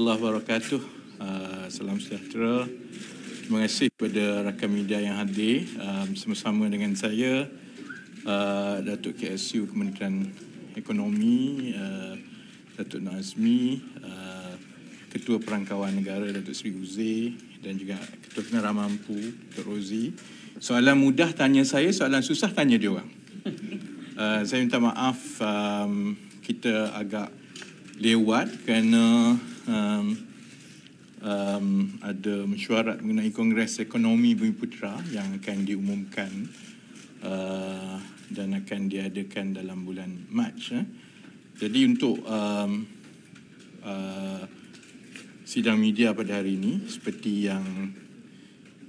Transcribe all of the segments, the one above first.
warahmatullahi wabarakatuh. Uh, salam sejahtera. Terima kasih kepada rakan media yang hadir um, bersama-sama dengan saya uh, Datuk KSU Kementerian Ekonomi uh, Datuk Nazmi uh, Ketua Perangkawan Negara Datuk Seri Uzi dan juga Ketua Pengarah Mampu Datuk Rozi. Soalan mudah tanya saya, soalan susah tanya dia orang. Uh, saya minta maaf um, kita agak lewat kerana um, um, ada mesyuarat mengenai Kongres Ekonomi Bumi Putra yang akan diumumkan uh, dan akan diadakan dalam bulan Mac. Eh. Jadi untuk um, uh, sidang media pada hari ini seperti yang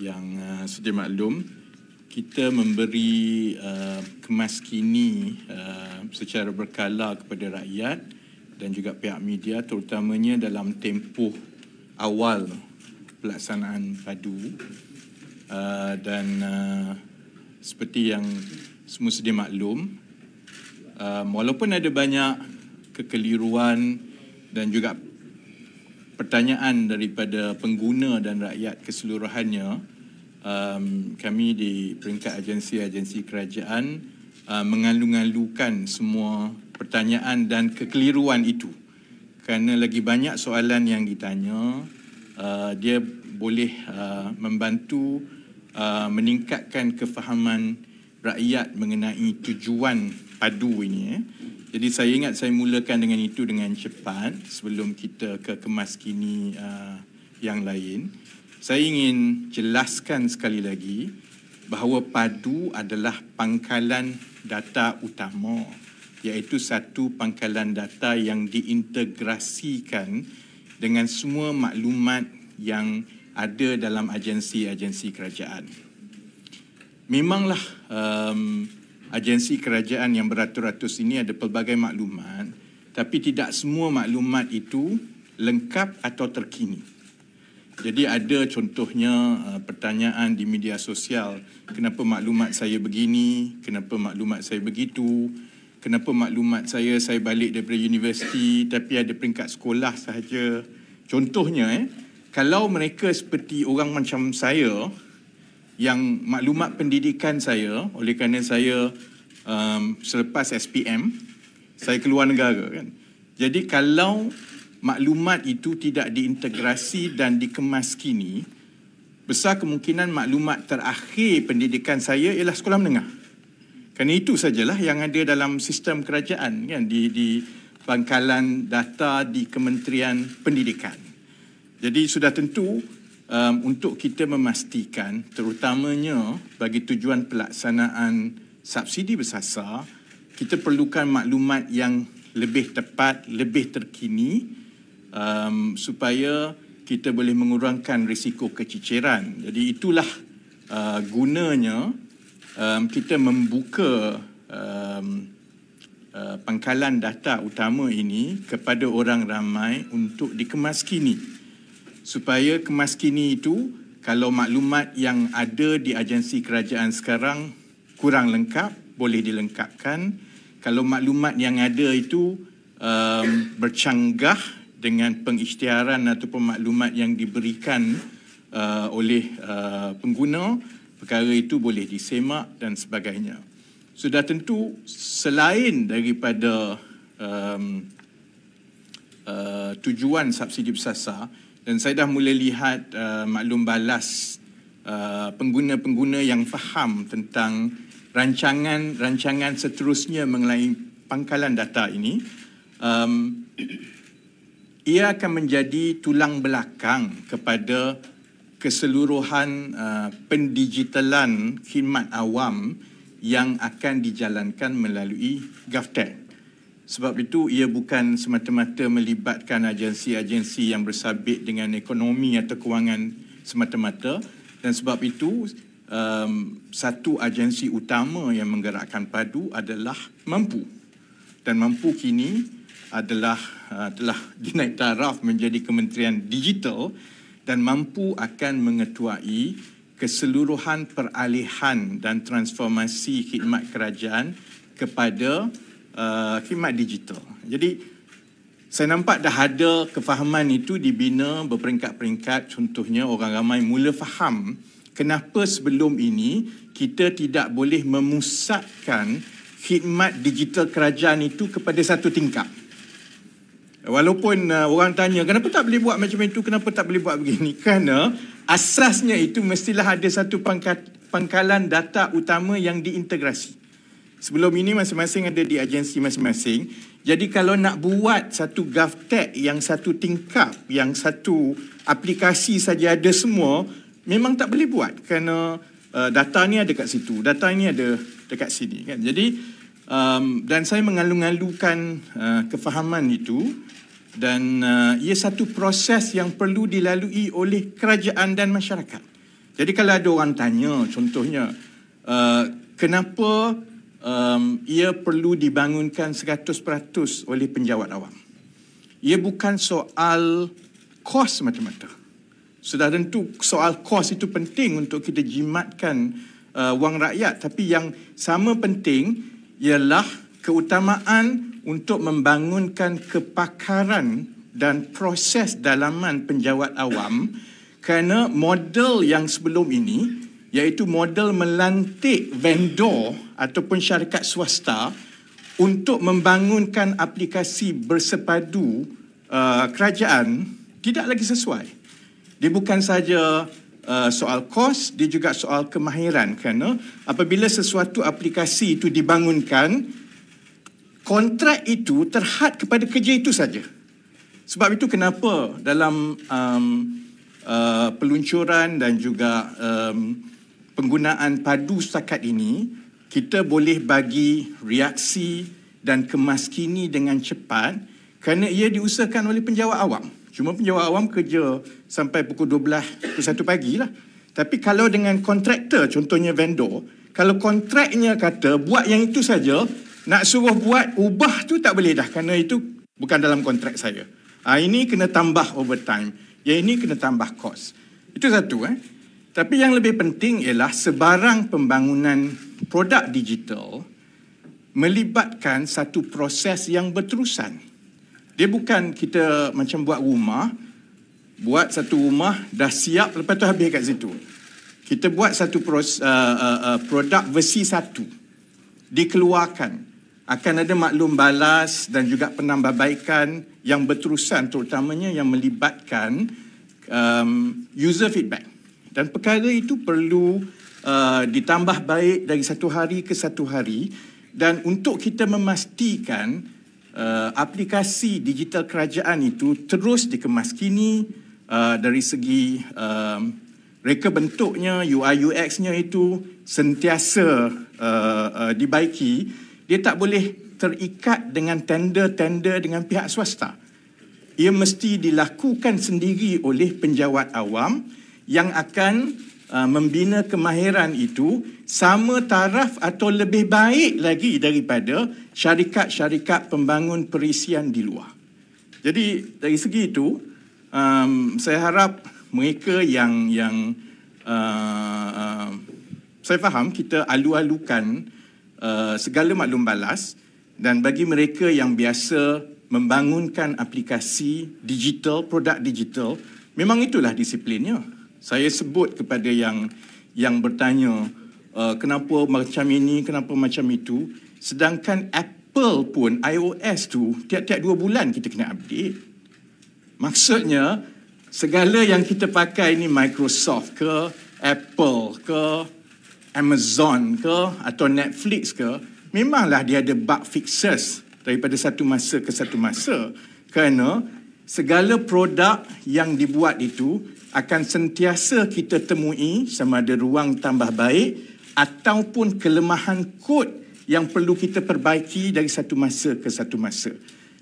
yang uh, sedia maklum kita memberi uh, kemaskini uh, secara berkala kepada rakyat dan juga pihak media terutamanya dalam tempoh awal pelaksanaan padu uh, dan uh, seperti yang semua sedia maklum uh, walaupun ada banyak kekeliruan dan juga pertanyaan daripada pengguna dan rakyat keseluruhannya um, kami di peringkat agensi-agensi kerajaan uh, mengalu-alukan semua pertanyaan dan kekeliruan itu. Kerana lagi banyak soalan yang ditanya, uh, dia boleh uh, membantu uh, meningkatkan kefahaman rakyat mengenai tujuan padu ini. Eh. Jadi saya ingat saya mulakan dengan itu dengan cepat sebelum kita ke kemaskini uh, yang lain. Saya ingin jelaskan sekali lagi bahawa padu adalah pangkalan data utama iaitu satu pangkalan data yang diintegrasikan dengan semua maklumat yang ada dalam agensi-agensi kerajaan. Memanglah um, agensi kerajaan yang beratus-ratus ini ada pelbagai maklumat tapi tidak semua maklumat itu lengkap atau terkini. Jadi ada contohnya uh, pertanyaan di media sosial, kenapa maklumat saya begini, kenapa maklumat saya begitu, kenapa maklumat saya saya balik daripada universiti tapi ada peringkat sekolah sahaja. Contohnya eh kalau mereka seperti orang macam saya yang maklumat pendidikan saya oleh kerana saya um, selepas SPM saya keluar negara kan. Jadi kalau maklumat itu tidak diintegrasi dan dikemas kini besar kemungkinan maklumat terakhir pendidikan saya ialah sekolah menengah. Kerana itu sajalah yang ada dalam sistem kerajaan kan di di pangkalan data di Kementerian Pendidikan. Jadi sudah tentu um, untuk kita memastikan terutamanya bagi tujuan pelaksanaan subsidi bersasar kita perlukan maklumat yang lebih tepat, lebih terkini um, supaya kita boleh mengurangkan risiko keciciran. Jadi itulah uh, gunanya um, kita membuka um, uh, pangkalan data utama ini kepada orang ramai untuk dikemaskini. Supaya kemaskini itu kalau maklumat yang ada di agensi kerajaan sekarang kurang lengkap boleh dilengkapkan. Kalau maklumat yang ada itu um, bercanggah dengan pengisytiharan ataupun maklumat yang diberikan uh, oleh uh, pengguna perkara itu boleh disemak dan sebagainya. Sudah tentu selain daripada um, uh, tujuan subsidi bersasar dan saya dah mula lihat uh, maklum balas uh, pengguna-pengguna yang faham tentang rancangan-rancangan seterusnya mengenai pangkalan data ini um, ia akan menjadi tulang belakang kepada keseluruhan uh, pendigitalan khidmat awam yang akan dijalankan melalui GovTech. Sebab itu ia bukan semata-mata melibatkan agensi-agensi yang bersabit dengan ekonomi atau kewangan semata-mata dan sebab itu um, satu agensi utama yang menggerakkan padu adalah Mampu. Dan Mampu kini adalah uh, telah dinaik taraf menjadi Kementerian Digital dan mampu akan mengetuai keseluruhan peralihan dan transformasi khidmat kerajaan kepada uh, khidmat digital. Jadi saya nampak dah ada kefahaman itu dibina berperingkat-peringkat. Contohnya orang ramai mula faham kenapa sebelum ini kita tidak boleh memusatkan khidmat digital kerajaan itu kepada satu tingkap. Walaupun uh, orang tanya kenapa tak boleh buat macam itu, kenapa tak boleh buat begini? Kerana asasnya itu mestilah ada satu pangkalan data utama yang diintegrasi. Sebelum ini masing-masing ada di agensi masing-masing. Jadi kalau nak buat satu GovTech yang satu tingkap, yang satu aplikasi saja ada semua, memang tak boleh buat kerana uh, data ni ada kat situ, data ni ada dekat sini kan. Jadi um, dan saya mengalu-alukan uh, kefahaman itu dan uh, ia satu proses yang perlu dilalui oleh kerajaan dan masyarakat. Jadi kalau ada orang tanya contohnya uh, kenapa um, ia perlu dibangunkan 100% oleh penjawat awam. Ia bukan soal kos mata-mata. Sudah tentu soal kos itu penting untuk kita jimatkan uh, wang rakyat. Tapi yang sama penting ialah keutamaan untuk membangunkan kepakaran dan proses dalaman penjawat awam kerana model yang sebelum ini iaitu model melantik vendor ataupun syarikat swasta untuk membangunkan aplikasi bersepadu uh, kerajaan tidak lagi sesuai. Dia bukan saja uh, soal kos, dia juga soal kemahiran kerana apabila sesuatu aplikasi itu dibangunkan, kontrak itu terhad kepada kerja itu saja. Sebab itu kenapa dalam um, uh, peluncuran dan juga um, penggunaan padu setakat ini kita boleh bagi reaksi dan kemaskini dengan cepat kerana ia diusahakan oleh penjawat awam. Cuma penjawat awam kerja sampai pukul 12, pukul 1 pagi lah. Tapi kalau dengan kontraktor, contohnya vendor, kalau kontraknya kata buat yang itu saja, nak suruh buat ubah tu tak boleh dah kerana itu bukan dalam kontrak saya. Ha, ini kena tambah overtime. Yang ini kena tambah kos. Itu satu. Eh. Tapi yang lebih penting ialah sebarang pembangunan produk digital melibatkan satu proses yang berterusan. Dia bukan kita macam buat rumah, buat satu rumah dah siap lepas tu habis kat situ. Kita buat satu pros, uh, uh, uh, produk versi satu dikeluarkan akan ada maklum balas dan juga penambahbaikan yang berterusan terutamanya yang melibatkan um, user feedback. Dan perkara itu perlu uh, ditambah baik dari satu hari ke satu hari dan untuk kita memastikan uh, aplikasi digital kerajaan itu terus dikemaskini uh, dari segi uh, reka bentuknya, UI UX-nya itu sentiasa uh, uh, dibaiki, dia tak boleh terikat dengan tender-tender dengan pihak swasta. Ia mesti dilakukan sendiri oleh penjawat awam yang akan uh, membina kemahiran itu sama taraf atau lebih baik lagi daripada syarikat-syarikat pembangun perisian di luar. Jadi dari segi itu, um, saya harap mereka yang yang uh, uh, saya faham kita alu-alukan uh, segala maklum balas dan bagi mereka yang biasa membangunkan aplikasi digital, produk digital, memang itulah disiplinnya saya sebut kepada yang yang bertanya uh, kenapa macam ini kenapa macam itu? Sedangkan Apple pun iOS tu tiap-tiap dua bulan kita kena update. Maksudnya segala yang kita pakai ini Microsoft ke Apple ke Amazon ke atau Netflix ke memanglah dia ada bug fixes daripada satu masa ke satu masa. Kerana segala produk yang dibuat itu akan sentiasa kita temui sama ada ruang tambah baik ataupun kelemahan kod yang perlu kita perbaiki dari satu masa ke satu masa.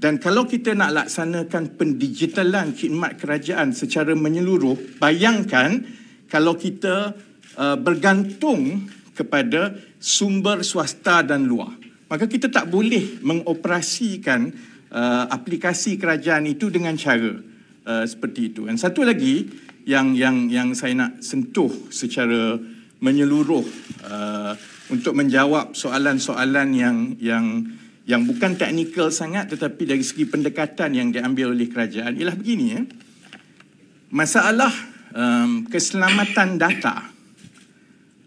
Dan kalau kita nak laksanakan pendigitalan khidmat kerajaan secara menyeluruh, bayangkan kalau kita uh, bergantung kepada sumber swasta dan luar. Maka kita tak boleh mengoperasikan uh, aplikasi kerajaan itu dengan cara uh, seperti itu. Dan satu lagi, yang yang yang saya nak sentuh secara menyeluruh uh, untuk menjawab soalan-soalan yang yang yang bukan teknikal sangat tetapi dari segi pendekatan yang diambil oleh kerajaan ialah begini ya. Masalah um, keselamatan data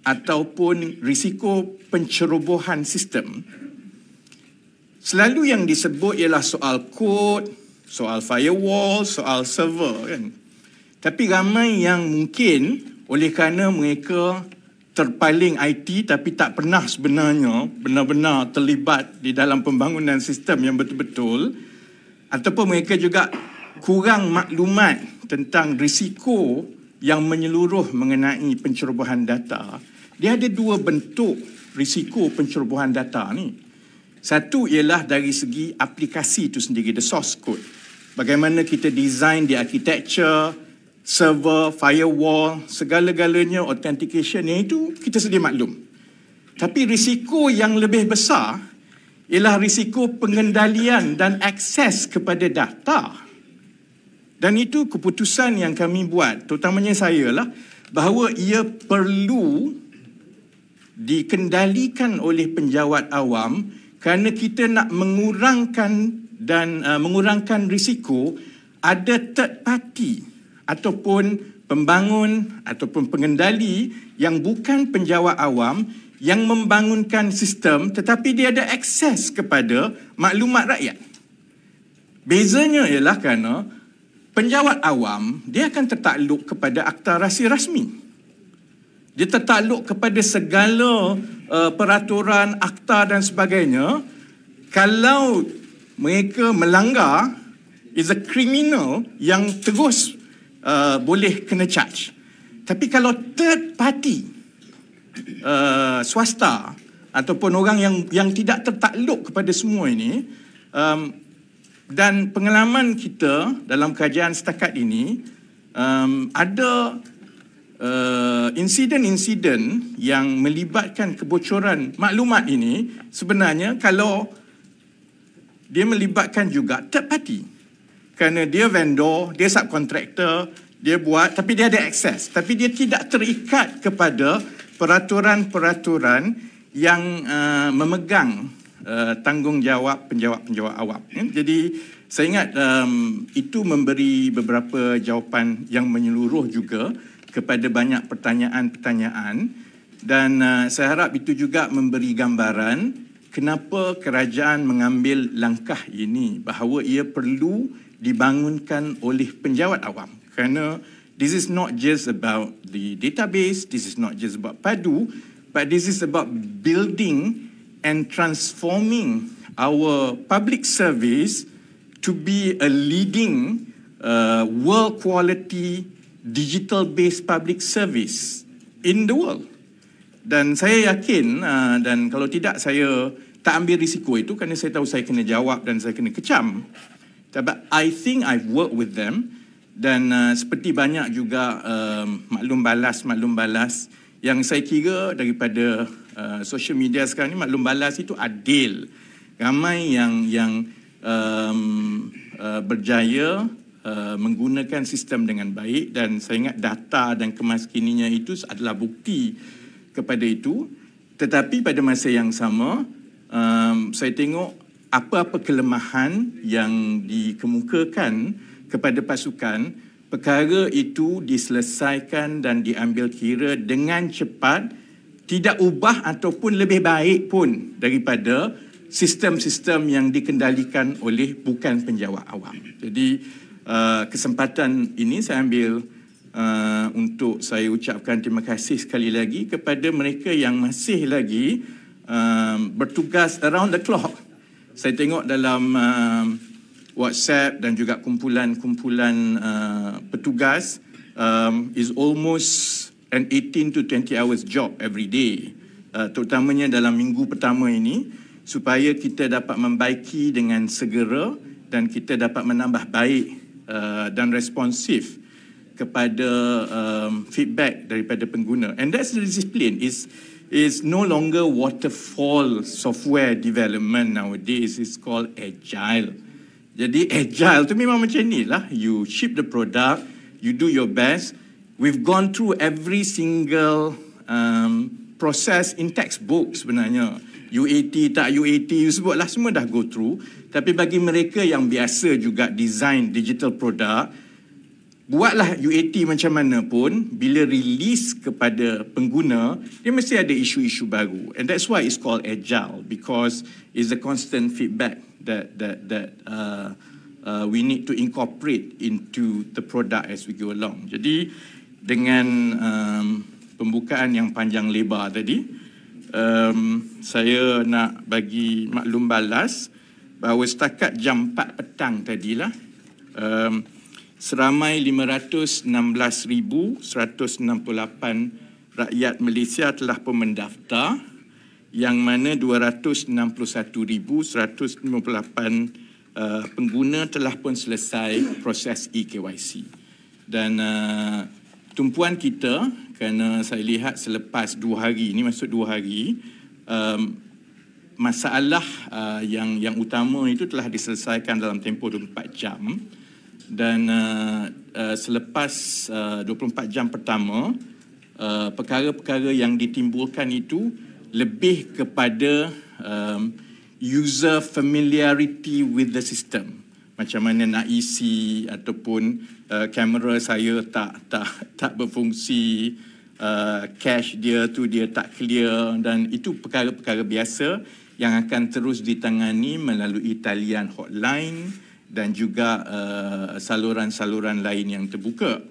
ataupun risiko pencerobohan sistem selalu yang disebut ialah soal kod, soal firewall, soal server kan. Tapi ramai yang mungkin oleh kerana mereka terpaling IT tapi tak pernah sebenarnya benar-benar terlibat di dalam pembangunan sistem yang betul-betul ataupun mereka juga kurang maklumat tentang risiko yang menyeluruh mengenai pencerobohan data. Dia ada dua bentuk risiko pencerobohan data ni. Satu ialah dari segi aplikasi itu sendiri the source code. Bagaimana kita design di architecture server, firewall, segala-galanya authentication yang itu kita sedia maklum. Tapi risiko yang lebih besar ialah risiko pengendalian dan akses kepada data. Dan itu keputusan yang kami buat, terutamanya saya lah, bahawa ia perlu dikendalikan oleh penjawat awam kerana kita nak mengurangkan dan uh, mengurangkan risiko ada third party ataupun pembangun ataupun pengendali yang bukan penjawat awam yang membangunkan sistem tetapi dia ada akses kepada maklumat rakyat. Bezanya ialah kerana penjawat awam dia akan tertakluk kepada akta rahsia rasmi. Dia tertakluk kepada segala uh, peraturan, akta dan sebagainya. Kalau mereka melanggar is a criminal yang terus uh, boleh kena charge. Tapi kalau third party uh, swasta ataupun orang yang yang tidak tertakluk kepada semua ini um, dan pengalaman kita dalam kajian setakat ini um, ada uh, insiden-insiden yang melibatkan kebocoran maklumat ini sebenarnya kalau dia melibatkan juga third party kerana dia vendor, dia subkontraktor, dia buat tapi dia ada akses tapi dia tidak terikat kepada peraturan-peraturan yang uh, memegang uh, tanggungjawab penjawat-penjawat awam. Ya? Jadi saya ingat um, itu memberi beberapa jawapan yang menyeluruh juga kepada banyak pertanyaan-pertanyaan dan uh, saya harap itu juga memberi gambaran kenapa kerajaan mengambil langkah ini bahawa ia perlu dibangunkan oleh penjawat awam. Kerana this is not just about the database this is not just about padu but this is about building and transforming our public service to be a leading uh, world quality digital based public service in the world. Dan saya yakin uh, dan kalau tidak saya tak ambil risiko itu kerana saya tahu saya kena jawab dan saya kena kecam But I think I've worked with them. Dan uh, seperti banyak juga um, maklum balas maklum balas. Yang saya kira daripada uh, social media sekarang ni maklum balas itu adil. Ramai yang yang um, uh, berjaya uh, menggunakan sistem dengan baik. Dan saya ingat data dan kemaskininya itu adalah bukti kepada itu. Tetapi pada masa yang sama um, saya tengok apa-apa kelemahan yang dikemukakan kepada pasukan, perkara itu diselesaikan dan diambil kira dengan cepat, tidak ubah ataupun lebih baik pun daripada sistem-sistem yang dikendalikan oleh bukan penjawat awam. Jadi uh, kesempatan ini saya ambil uh, untuk saya ucapkan terima kasih sekali lagi kepada mereka yang masih lagi uh, bertugas around the clock saya tengok dalam uh, WhatsApp dan juga kumpulan-kumpulan uh, petugas um, is almost an 18 to 20 hours job every day. Uh, terutamanya dalam minggu pertama ini supaya kita dapat membaiki dengan segera dan kita dapat menambah baik uh, dan responsif kepada um, feedback daripada pengguna. And that's the discipline is is no longer waterfall software development nowadays. It's called agile. Jadi agile tu memang macam ni lah. You ship the product, you do your best. We've gone through every single um, process in textbook sebenarnya. UAT tak UAT you sebutlah semua dah go through tapi bagi mereka yang biasa juga design digital product buatlah UAT macam mana pun bila release kepada pengguna dia mesti ada isu-isu baru and that's why it's called agile because it's a constant feedback that that that uh, uh, we need to incorporate into the product as we go along. Jadi dengan um, pembukaan yang panjang lebar tadi, um, saya nak bagi maklum balas bahawa setakat jam 4 petang tadilah um, seramai 516,168 rakyat Malaysia telah pun mendaftar yang mana 261,158 uh, pengguna telah pun selesai proses eKYC. Dan uh, tumpuan kita kerana saya lihat selepas dua hari, ini masuk dua hari, um, masalah uh, yang yang utama itu telah diselesaikan dalam tempoh 24 jam dan uh, uh, selepas uh, 24 jam pertama uh, perkara-perkara yang ditimbulkan itu lebih kepada um, user familiarity with the system. Macam mana nak isi ataupun uh, kamera saya tak tak tak berfungsi uh, cache dia tu dia tak clear dan itu perkara-perkara biasa yang akan terus ditangani melalui talian hotline dan juga uh, saluran-saluran lain yang terbuka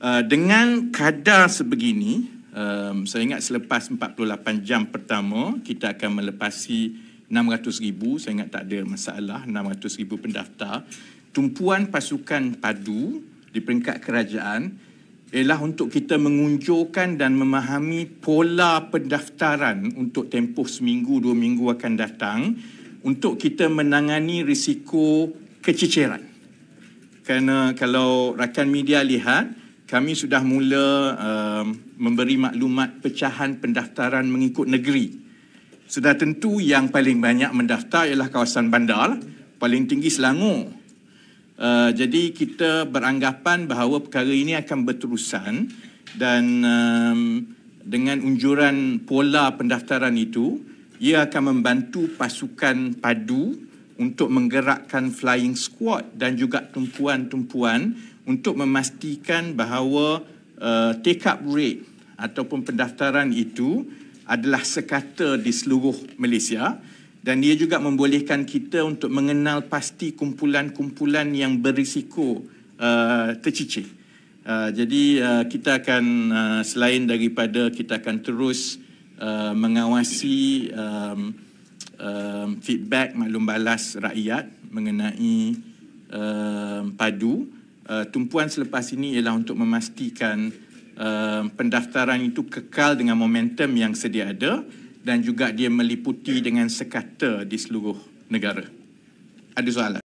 uh, dengan kadar sebegini um, saya ingat selepas 48 jam pertama kita akan melepasi 600 ribu, saya ingat tak ada masalah, 600 ribu pendaftar. Tumpuan pasukan padu di peringkat kerajaan ialah untuk kita mengunjurkan dan memahami pola pendaftaran untuk tempoh seminggu, dua minggu akan datang untuk kita menangani risiko kececeran. Kerana kalau rakan media lihat, kami sudah mula uh, memberi maklumat pecahan pendaftaran mengikut negeri sudah tentu yang paling banyak mendaftar ialah kawasan bandar, paling tinggi Selangor. Uh, jadi kita beranggapan bahawa perkara ini akan berterusan dan um, dengan unjuran pola pendaftaran itu, ia akan membantu pasukan padu untuk menggerakkan flying squad dan juga tumpuan-tumpuan untuk memastikan bahawa uh, take up rate ataupun pendaftaran itu adalah sekata di seluruh Malaysia dan dia juga membolehkan kita untuk mengenal pasti kumpulan-kumpulan yang berisiko uh, tercicir. Uh, jadi uh, kita akan uh, selain daripada kita akan terus uh, mengawasi um, um, feedback maklum balas rakyat mengenai uh, padu, uh, tumpuan selepas ini ialah untuk memastikan uh, pendaftaran itu kekal dengan momentum yang sedia ada dan juga dia meliputi dengan sekata di seluruh negara. Ada soalan?